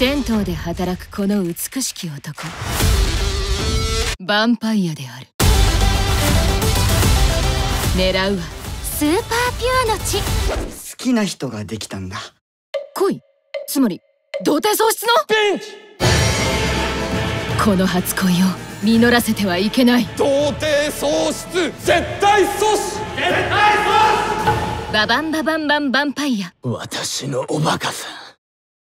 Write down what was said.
銭湯で働くこの美しき男。ヴァンパイアである。狙うは。スーパーピュアの血好きな人ができたんだ。恋つまり童貞喪失の？ピンチこの初恋を実らせてはいけない。童貞喪失。絶対阻止ババンババンバンバンパイア。私のおバカさん。